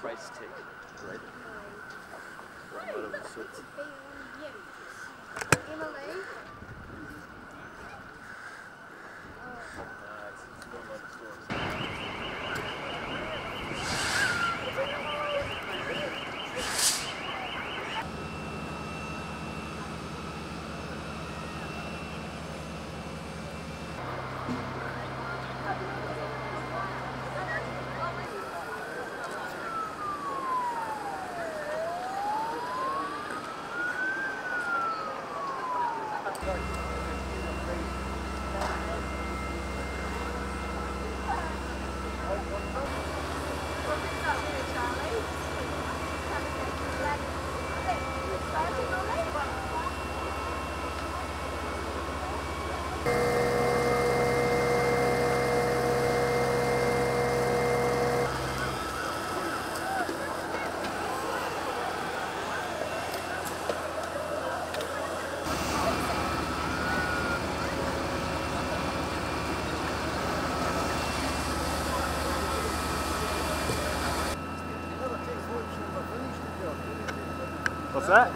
price tag, Right. Right. What's that?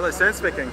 They sound speaking?